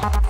Bye.